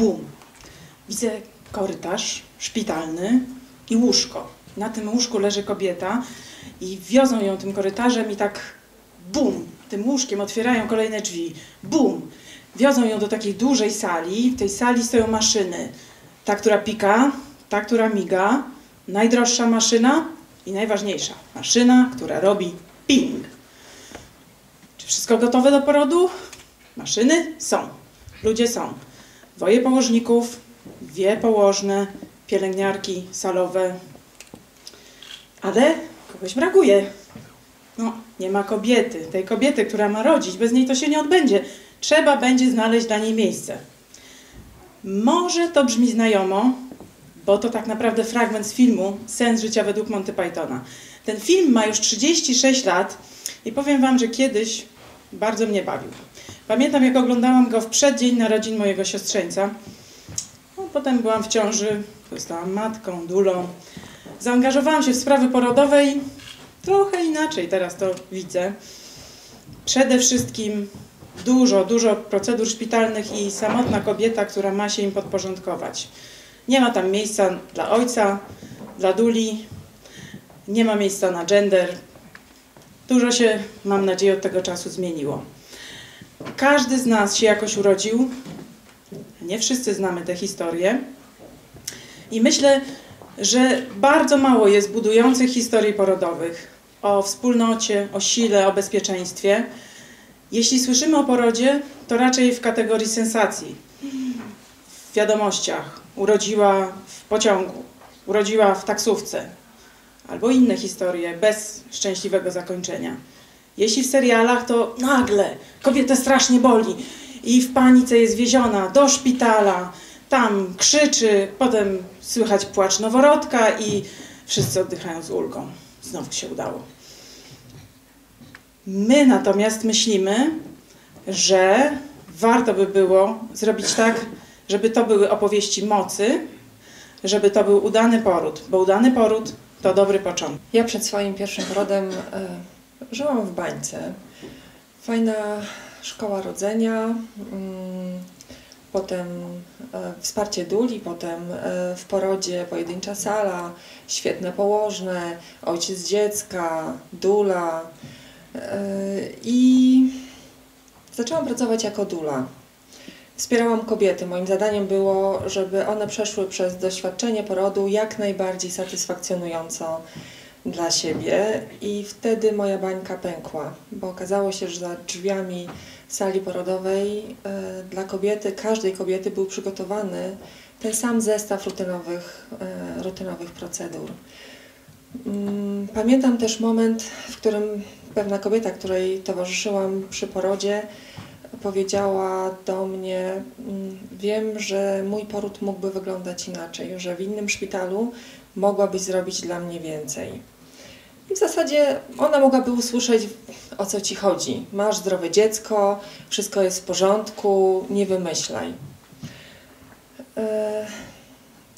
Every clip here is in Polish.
bum. Widzę korytarz szpitalny i łóżko. Na tym łóżku leży kobieta i wiozą ją tym korytarzem i tak bum, tym łóżkiem otwierają kolejne drzwi. Bum. Wiozą ją do takiej dużej sali. W tej sali stoją maszyny. Ta, która pika, ta, która miga, najdroższa maszyna i najważniejsza maszyna, która robi ping. Czy wszystko gotowe do porodu? Maszyny są. Ludzie są. Dwoje położników, dwie położne, pielęgniarki salowe. Ale kogoś brakuje. No, nie ma kobiety. Tej kobiety, która ma rodzić. Bez niej to się nie odbędzie. Trzeba będzie znaleźć dla niej miejsce. Może to brzmi znajomo, bo to tak naprawdę fragment z filmu Sens życia według Monty Pythona. Ten film ma już 36 lat i powiem Wam, że kiedyś bardzo mnie bawił. Pamiętam, jak oglądałam go w przeddzień narodzin mojego siostrzeńca. No, potem byłam w ciąży, zostałam matką, dulą. Zaangażowałam się w sprawy porodowe i trochę inaczej teraz to widzę. Przede wszystkim dużo, dużo procedur szpitalnych i samotna kobieta, która ma się im podporządkować. Nie ma tam miejsca dla ojca, dla duli, nie ma miejsca na gender. Dużo się, mam nadzieję, od tego czasu zmieniło. Każdy z nas się jakoś urodził. Nie wszyscy znamy tę historię. I myślę, że bardzo mało jest budujących historii porodowych o wspólnocie, o sile, o bezpieczeństwie. Jeśli słyszymy o porodzie, to raczej w kategorii sensacji. W wiadomościach urodziła w pociągu, urodziła w taksówce, albo inne historie bez szczęśliwego zakończenia. Jeśli w serialach, to nagle kobietę strasznie boli i w panice jest wieziona do szpitala, tam krzyczy, potem słychać płacz noworodka i wszyscy oddychają z ulgą. Znowu się udało. My natomiast myślimy, że warto by było zrobić tak, żeby to były opowieści mocy, żeby to był udany poród, bo udany poród to dobry początek. Ja przed swoim pierwszym porodem e, żyłam w bańce. Fajna szkoła rodzenia, mm, potem e, wsparcie duli, potem e, w porodzie pojedyncza sala, świetne położne, ojciec dziecka, dula. E, I zaczęłam pracować jako dula. Wspierałam kobiety. Moim zadaniem było, żeby one przeszły przez doświadczenie porodu jak najbardziej satysfakcjonująco dla siebie i wtedy moja bańka pękła, bo okazało się, że za drzwiami sali porodowej e, dla kobiety, każdej kobiety był przygotowany ten sam zestaw rutynowych, e, rutynowych procedur. Mm, pamiętam też moment, w którym pewna kobieta, której towarzyszyłam przy porodzie, powiedziała do mnie: mm, Wiem, że mój poród mógłby wyglądać inaczej, że w innym szpitalu mogłabyś zrobić dla mnie więcej. I w zasadzie ona mogłaby usłyszeć, o co ci chodzi. Masz zdrowe dziecko, wszystko jest w porządku, nie wymyślaj. E,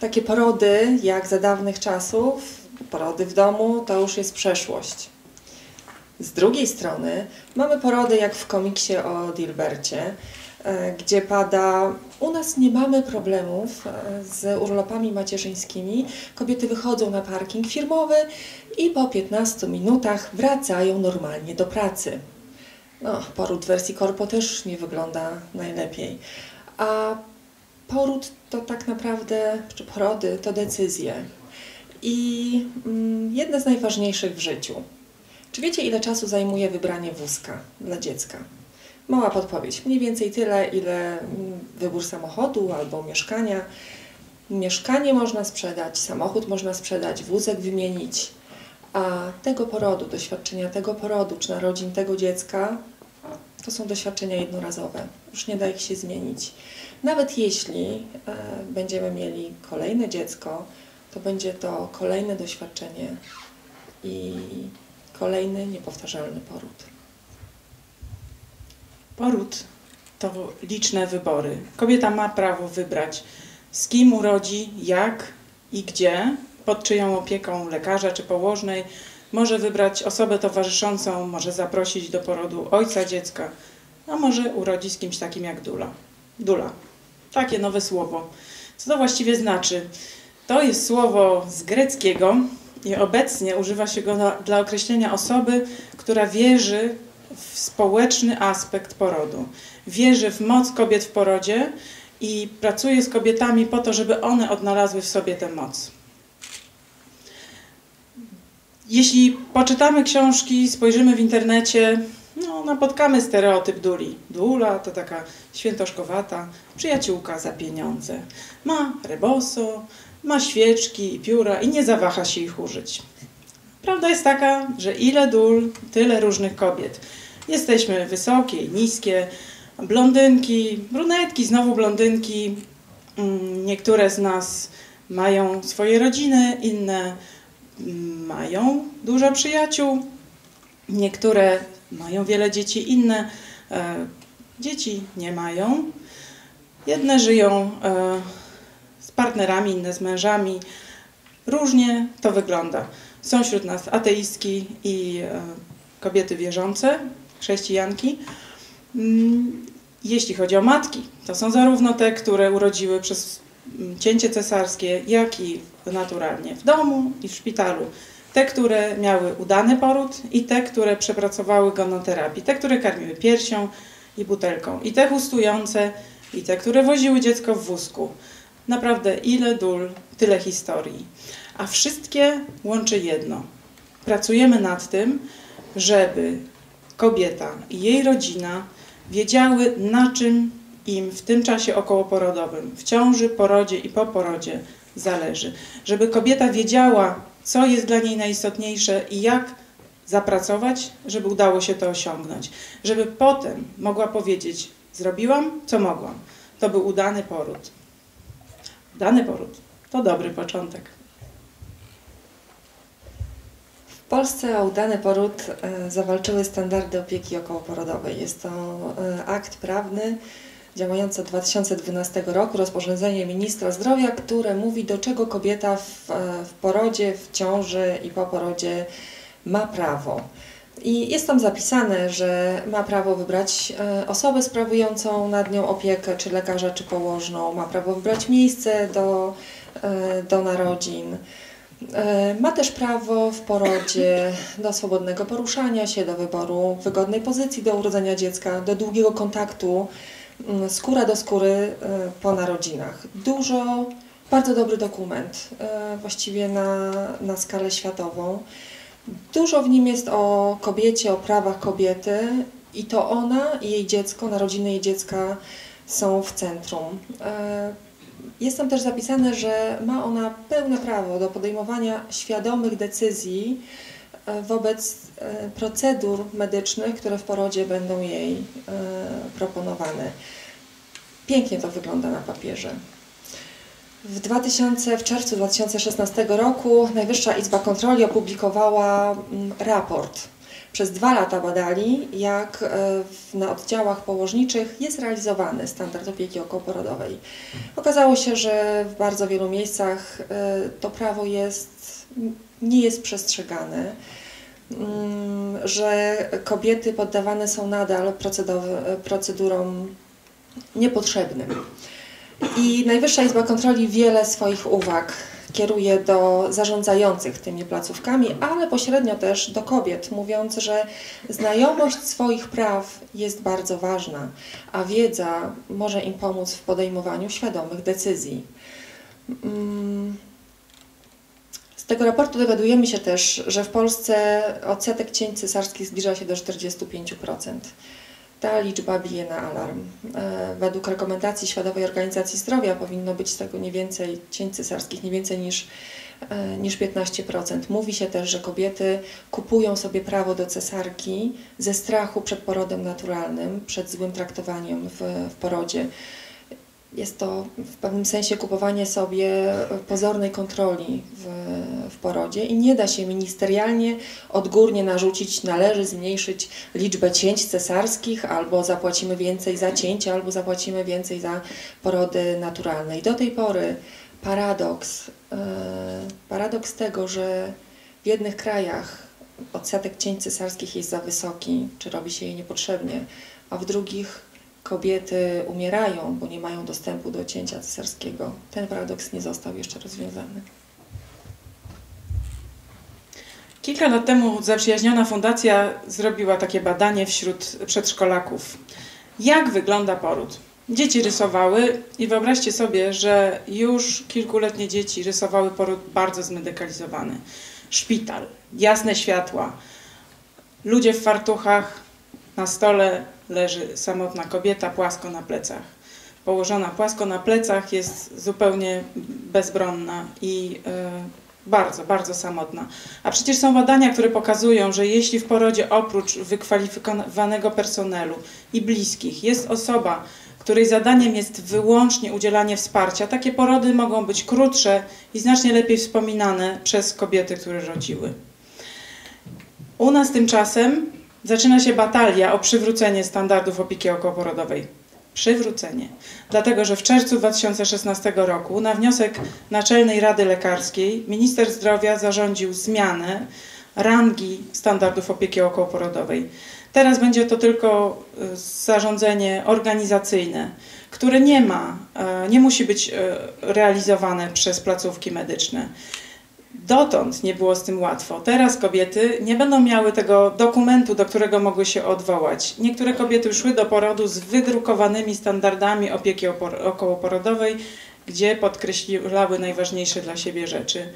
takie porody, jak za dawnych czasów, porody w domu, to już jest przeszłość. Z drugiej strony mamy porody jak w komiksie o Dilbercie, gdzie pada u nas nie mamy problemów e, z urlopami macierzyńskimi. Kobiety wychodzą na parking firmowy i po 15 minutach wracają normalnie do pracy. No, poród wersji korpo też nie wygląda najlepiej. A poród to tak naprawdę, czy porody to decyzje. I mm, jedna z najważniejszych w życiu. Czy wiecie, ile czasu zajmuje wybranie wózka dla dziecka? Mała podpowiedź. Mniej więcej tyle, ile mm, wybór samochodu albo mieszkania. Mieszkanie można sprzedać, samochód można sprzedać, wózek wymienić, a tego porodu, doświadczenia tego porodu czy narodzin tego dziecka to są doświadczenia jednorazowe. Już nie da ich się zmienić. Nawet jeśli e, będziemy mieli kolejne dziecko, to będzie to kolejne doświadczenie i kolejny niepowtarzalny poród. Poród to liczne wybory. Kobieta ma prawo wybrać, z kim urodzi, jak i gdzie, pod czyją opieką lekarza czy położnej. Może wybrać osobę towarzyszącą, może zaprosić do porodu ojca dziecka, a może urodzi z kimś takim jak Dula. Dula. takie nowe słowo. Co to właściwie znaczy? To jest słowo z greckiego i obecnie używa się go dla określenia osoby, która wierzy w społeczny aspekt porodu. Wierzy w moc kobiet w porodzie i pracuje z kobietami po to, żeby one odnalazły w sobie tę moc. Jeśli poczytamy książki, spojrzymy w internecie, no, napotkamy stereotyp Duli. Dula to taka świętoszkowata przyjaciółka za pieniądze. Ma reboso, ma świeczki i pióra i nie zawaha się ich użyć. Prawda jest taka, że ile dól, tyle różnych kobiet. Jesteśmy wysokie niskie, blondynki, brunetki, znowu blondynki. Mm, Niektóre z nas mają swoje rodziny, inne mm, mają dużo przyjaciół, niektóre mają wiele dzieci, inne e, dzieci nie mają. Jedne żyją e, z partnerami, inne z mężami. Różnie to wygląda. Są wśród nas ateistki i e, kobiety wierzące, chrześcijanki. Mm, Jeśli chodzi o matki, to są zarówno te, które urodziły przez mm, cięcie cesarskie, jak i naturalnie w domu i w szpitalu. Te, które miały udany poród i te, które przepracowały gonoterapii. Te, które karmiły piersią i butelką. I te chustujące, i te, które woziły dziecko w wózku. Naprawdę ile dól, tyle historii. A wszystkie łączy jedno. Pracujemy nad tym, żeby kobieta i jej rodzina wiedziały, na czym im w tym czasie okołoporodowym, w ciąży, porodzie i po porodzie zależy. Żeby kobieta wiedziała, co jest dla niej najistotniejsze i jak zapracować, żeby udało się to osiągnąć. Żeby potem mogła powiedzieć: Zrobiłam, co mogłam. To był udany poród. Udany poród to dobry początek. W Polsce o udany poród e, zawalczyły standardy opieki okołoporodowej. Jest to e, akt prawny działający od 2012 roku, rozporządzenie ministra zdrowia, które mówi, do czego kobieta w, e, w porodzie, w ciąży i po porodzie ma prawo. I jest tam zapisane, że ma prawo wybrać osobę sprawującą nad nią opiekę, czy lekarza, czy położną, ma prawo wybrać miejsce do, do narodzin. E, Ma też prawo w porodzie do swobodnego poruszania się, do wyboru wygodnej pozycji do urodzenia dziecka, do długiego kontaktu mm, skóra do skóry e, po narodzinach. Dużo, bardzo dobry dokument, e, właściwie na, na skalę światową. Dużo w nim jest o kobiecie, o prawach kobiety i to ona i jej dziecko, narodziny jej dziecka są w centrum. Jest tam też zapisane, że ma ona pełne prawo do podejmowania świadomych decyzji e, wobec e, procedur medycznych, które w porodzie będą jej e, proponowane. Pięknie to wygląda na papierze. W, 2000, w czerwcu 2016 roku Najwyższa Izba Kontroli opublikowała mm, raport. Przez dwa lata badali, jak e, na oddziałach położniczych jest realizowany standard opieki okołoporodowej. Okazało się, że w bardzo wielu miejscach e, to prawo jest, nie jest przestrzegane, mm, że kobiety poddawane są nadal procedowy- procedurom niepotrzebnym. I Najwyższa Izba Kontroli wiele swoich uwag kieruje do zarządzających tymi placówkami, ale pośrednio też do kobiet, mówiąc, że znajomość swoich praw jest bardzo ważna, a wiedza może im pomóc w podejmowaniu świadomych decyzji. Mm. Z tego raportu dowiadujemy się też, że w Polsce odsetek cięć cesarskich zbliża się do 45%. Ta liczba bije na alarm. E, Według rekomendacji Światowej Organizacji Zdrowia powinno być tego nie więcej cięć cesarskich, nie więcej niż, e, niż 15%. Mówi się też, że kobiety kupują sobie prawo do cesarki ze strachu przed porodem naturalnym, przed złym traktowaniem w, w porodzie. Jest to w pewnym sensie kupowanie sobie pozornej kontroli w, w porodzie i nie da się ministerialnie odgórnie narzucić, należy zmniejszyć liczbę cięć cesarskich, albo zapłacimy więcej za cięcia, albo zapłacimy więcej za porody naturalne. I do tej pory paradoks, e, paradoks tego, że w jednych krajach odsetek cięć cesarskich jest za wysoki, czy robi się je niepotrzebnie, a w drugich kobiety umierają, bo nie mają dostępu do cięcia cesarskiego, ten paradoks nie został jeszcze rozwiązany. Kilka lat temu zaprzyjaźniona fundacja zrobiła takie badanie wśród przedszkolaków. Jak wygląda poród? Dzieci rysowały i wyobraźcie sobie, że już kilkuletnie dzieci rysowały poród bardzo zmedykalizowany. Szpital, jasne światła, ludzie w fartuchach, na stole leży samotna kobieta płasko na plecach. Położona płasko na plecach jest zupełnie bezbronna i e, bardzo, bardzo samotna. A przecież są badania, które pokazują, że jeśli w porodzie oprócz wykwalifikowanego personelu i bliskich jest osoba, której zadaniem jest wyłącznie udzielanie wsparcia, takie porody mogą być krótsze i znacznie lepiej wspominane przez kobiety, które rodziły. U nas tymczasem zaczyna się batalia o przywrócenie standardów opieki okołoporodowej. Przywrócenie. Dlatego, że w czerwcu 2016 roku na wniosek Naczelnej Rady Lekarskiej minister zdrowia zarządził zmianę rangi standardów opieki okołoporodowej. Teraz będzie to tylko y, zarządzenie organizacyjne, które nie ma, y, nie musi być y, realizowane przez placówki medyczne. Dotąd nie było z tym łatwo. Teraz kobiety nie będą miały tego dokumentu, do którego mogły się odwołać. Niektóre kobiety szły do porodu z wydrukowanymi standardami opieki okołoporodowej, gdzie podkreślały najważniejsze dla siebie rzeczy.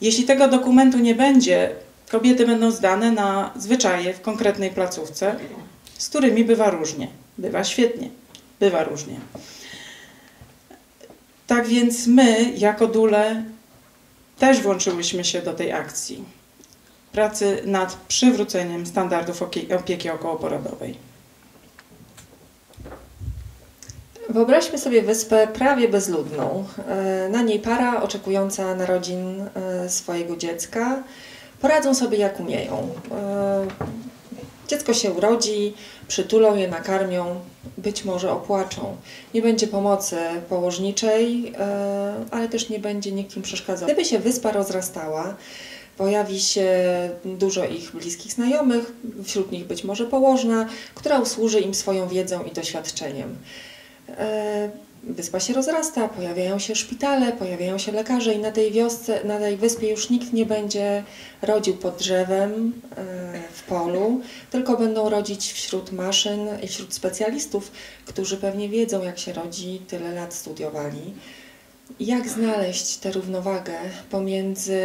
Jeśli tego dokumentu nie będzie, kobiety będą zdane na zwyczaje w konkretnej placówce, z którymi bywa różnie. Bywa świetnie, bywa różnie. Tak więc my, jako dule, też włączyłyśmy się do tej akcji pracy nad przywróceniem standardów opieki okołoporodowej. Wyobraźmy sobie wyspę prawie bezludną. E, na niej para oczekująca narodzin e, swojego dziecka poradzą sobie jak umieją. E, dziecko się urodzi, przytulą je, nakarmią, być może opłaczą. Nie będzie pomocy położniczej, e, ale też nie będzie nikt im przeszkadzał. Gdyby się wyspa rozrastała, pojawi się dużo ich bliskich znajomych, wśród nich być może położna, która usłuży im swoją wiedzą i doświadczeniem. Wyspa się rozrasta, pojawiają się szpitale, pojawiają się lekarze i na tej wiosce, na tej wyspie już nikt nie będzie rodził pod drzewem e, w polu, tylko będą rodzić wśród maszyn i wśród specjalistów, którzy pewnie wiedzą jak się rodzi, tyle lat studiowali. Jak znaleźć tę równowagę pomiędzy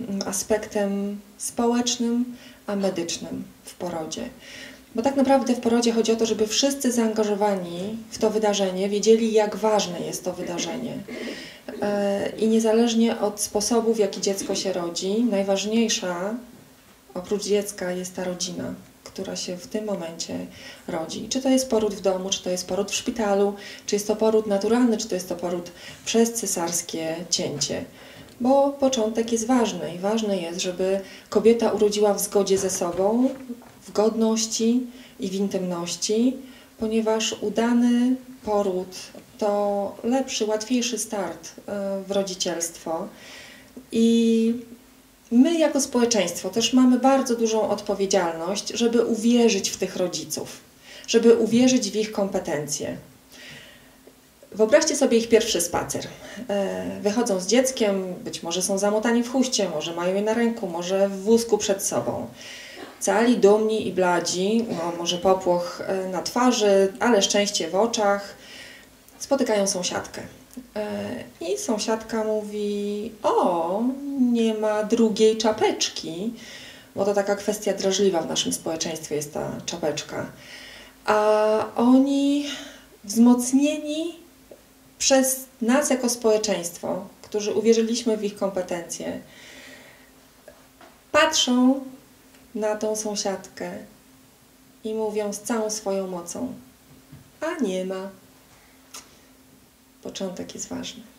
mm, aspektem społecznym a medycznym w porodzie? Bo tak naprawdę w porodzie chodzi o to, żeby wszyscy zaangażowani w to wydarzenie wiedzieli, jak ważne jest to wydarzenie. E, I niezależnie od sposobu, w jaki dziecko się rodzi, najważniejsza oprócz dziecka jest ta rodzina, która się w tym momencie rodzi. Czy to jest poród w domu, czy to jest poród w szpitalu, czy jest to poród naturalny, czy to jest to poród przez cesarskie cięcie. Bo początek jest ważny i ważne jest, żeby kobieta urodziła w zgodzie ze sobą, w godności i w intymności, ponieważ udany poród to lepszy, łatwiejszy start e, w rodzicielstwo. I my, jako społeczeństwo, też mamy bardzo dużą odpowiedzialność, żeby uwierzyć w tych rodziców, żeby uwierzyć w ich kompetencje. Wyobraźcie sobie ich pierwszy spacer. E, wychodzą z dzieckiem, być może są zamotani w chuście, może mają je na ręku, może w wózku przed sobą. Cali dumni i bladzi, no, może popłoch e, na twarzy, ale szczęście w oczach, spotykają sąsiadkę. E, I sąsiadka mówi: O, nie ma drugiej czapeczki, bo to taka kwestia drażliwa w naszym społeczeństwie jest ta czapeczka. A oni wzmocnieni przez nas jako społeczeństwo, którzy uwierzyliśmy w ich kompetencje, patrzą na tą sąsiadkę i mówią z całą swoją mocą: A nie ma. Początek jest ważny.